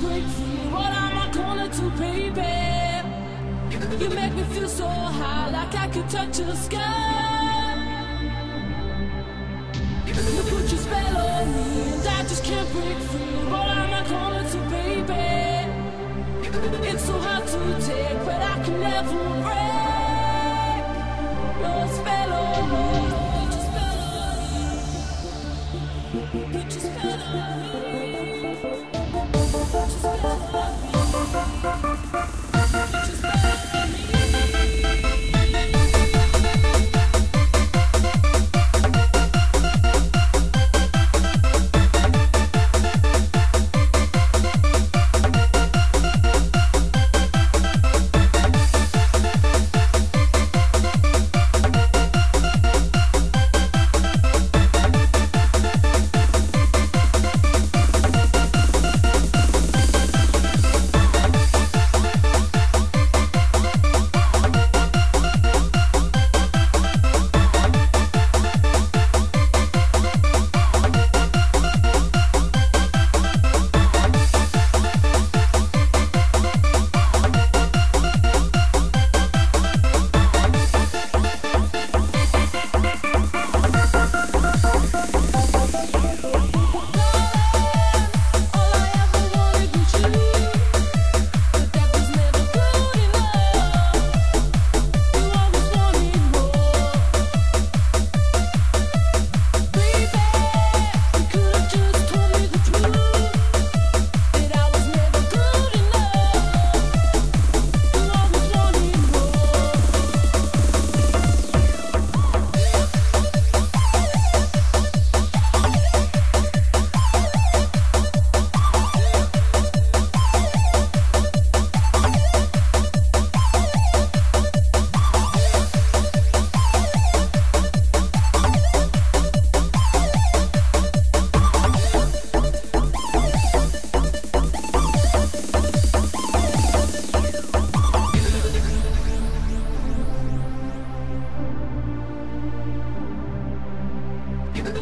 break free. What am I gonna do, baby? You make me feel so high, like I could touch the sky. You put your spell on me and I just can't break free. What am I gonna do, baby? It's so hard to take, but I can never break your spell on me. Put your spell on me. Put your spell on